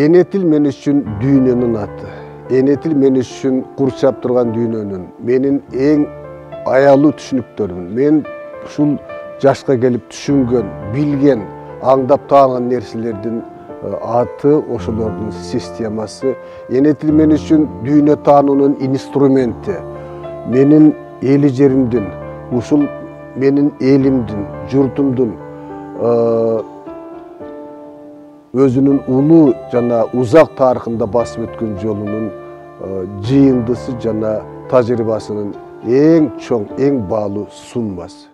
Ене мен үшін дүйненің аты. Ене мен үшін құрсап тұрған дүйненің. Менің ең аялы түсініктерім. Мен шул жасқа келіп түсінген, білген, аңдап таныған нәрселердің аты ошолордун системасы. Ене тіл мен үшін дүйне тануның инструменті. Менің эли жеримдин ушул менин элимдин журтумдун өзүнүн улуу жана узак тарыхында басып өткөн жолунун жыйындысы жана тажрыйбасынын эң чоң эң баалуу сунмасы